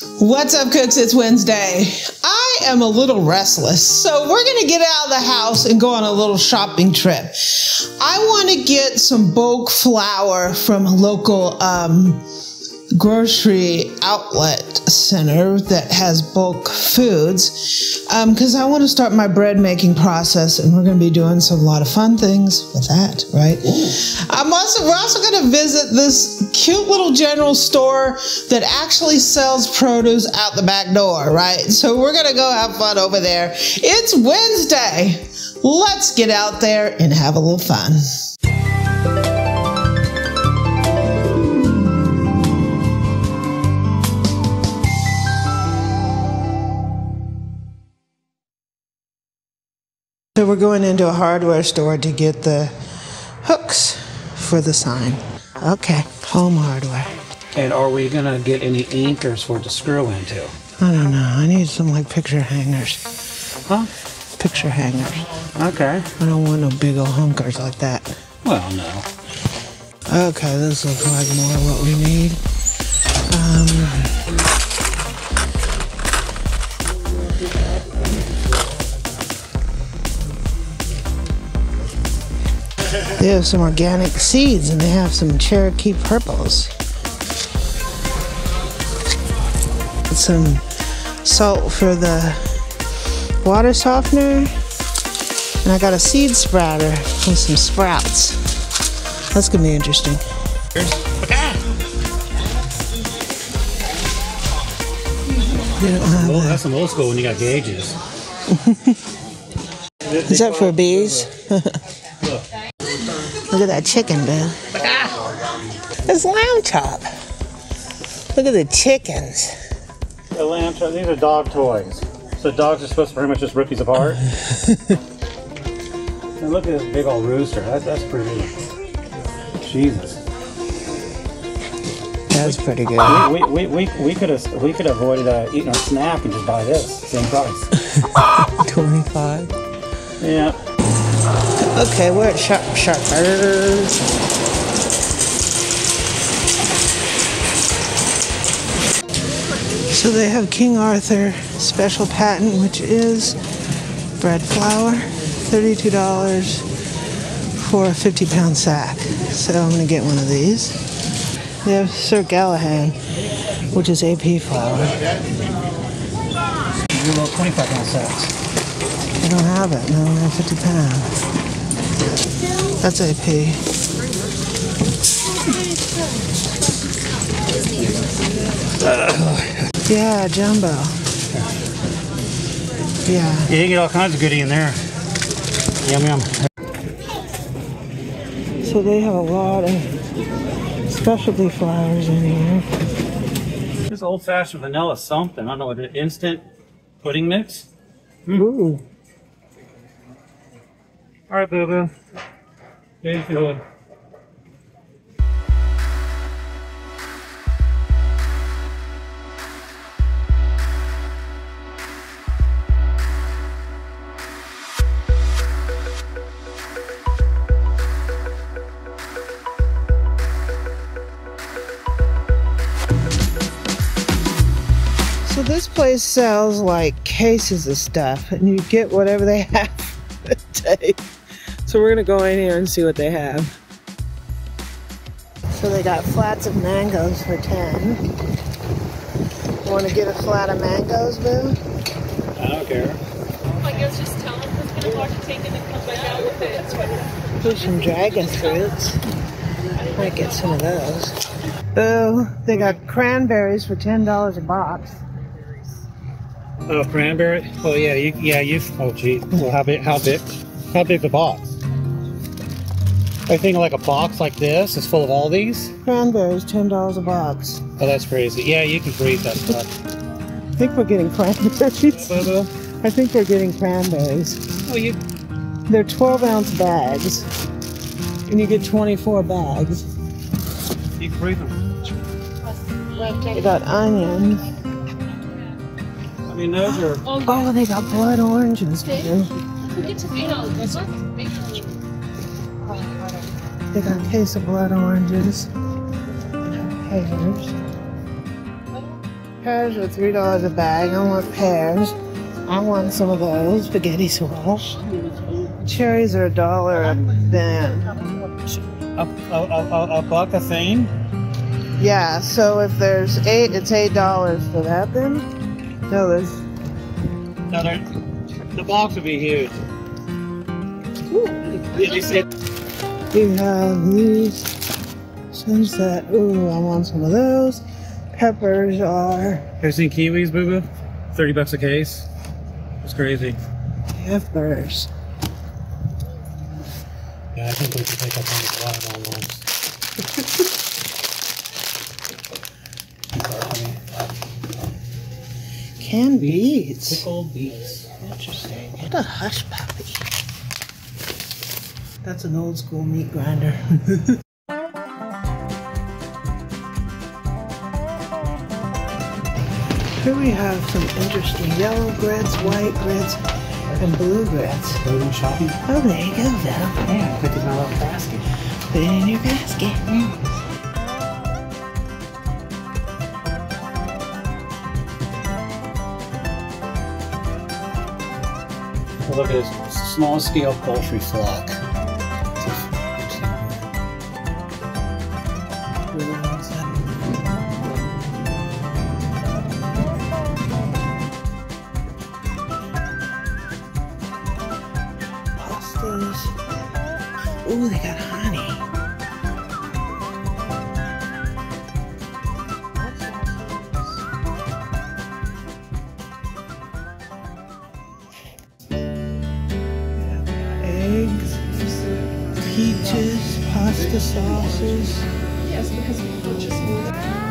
What's up, cooks? It's Wednesday. I am a little restless, so we're going to get out of the house and go on a little shopping trip. I want to get some bulk flour from a local um, grocery outlet center that has bulk foods because um, I want to start my bread making process and we're going to be doing some a lot of fun things with that, right? I'm also we're also going to visit this cute little general store that actually sells produce out the back door, right? So we're going to go have fun over there. It's Wednesday. Let's get out there and have a little fun. So we're going into a hardware store to get the hooks for the sign. Okay, home hardware. And are we gonna get any anchors for it to screw into? I don't know. I need some like picture hangers. Huh? Picture hangers. Okay. I don't want no big old hunkers like that. Well, no. Okay, this looks like more what we have some organic seeds and they have some Cherokee purples. Some salt for the water softener. And I got a seed sprouter with some sprouts. That's gonna be interesting. Well, that. that's some old school when you got gauges. Is that for bees? Look at that chicken, Bill. It's lamb chop. Look at the chickens. The lamb chop, these are dog toys. So dogs are supposed to pretty much just rip these apart. and look at this big old rooster. That's, that's pretty Jesus. That's pretty good. We, we, we, we, we could have we could have avoided uh, eating our snack and just buy this. Same price. 25. Yeah. Okay, we're at Sharp Sharpers. So they have King Arthur special patent, which is bread flour, $32 for a 50 pound sack. So I'm going to get one of these. They have Sir Galahad, which is AP flour. Little 25 pound sacks. They don't have it, no, they have 50 pound. That's AP. Yeah, jumbo. Yeah. Yeah, you can get all kinds of goodie in there. Yum yum. So they have a lot of specialty flours in here. This old fashioned vanilla something. I don't know what it instant pudding mix. Hmm. Ooh. All right, boo boo. How you feeling? So this place sells like cases of stuff, and you get whatever they have day. So we're gonna go in here and see what they have. So they got flats of mangoes for 10. Want to get a flat of mangoes, Boo? I don't care. Oh, I guess just tell him who's gonna watch it take it and come back out with it. That's There's some dragon fruits. Might get some of those. Boo, they got cranberries for $10 a box. Oh, cranberry. Oh yeah, you yeah you. Oh gee. Well, how big? How big? How big the box? I think like a box like this is full of all these. Cranberries, $10 a box. Oh, that's crazy. Yeah, you can freeze that stuff. I think we're getting cranberries. I think we're getting cranberries. Oh, you. They're 12 ounce bags, and you get 24 bags. You can freeze them. They got onions. I mean, those are. Oh, they got blood oranges. Get tomatoes. They got a case of blood oranges. Pears. Pears are three dollars a bag. I want pears. I want some of those spaghetti squash. Cherries are a dollar a bin. A, a, a, a buck a thing? Yeah, so if there's eight, it's eight dollars for that then? No, there's No, the box would be huge. Yeah, they we have these sunset. Ooh, I want some of those. Peppers are Have you seen kiwis, boo boo? 30 bucks a case. It's crazy. peppers. Yeah, I think we could take up on the drive almost. Canned beets. Pickled beets. Interesting. What a hush puppy. That's an old school meat grinder. Here we have some interesting yellow grits, white grits, and blue grits. Going shopping? Oh, there you go, Val. Yeah, put it in my little basket. Put it in your basket. Look at this small scale poultry flock. Ooh, they got peaches, pasta sauces. Yes, because we purchased more.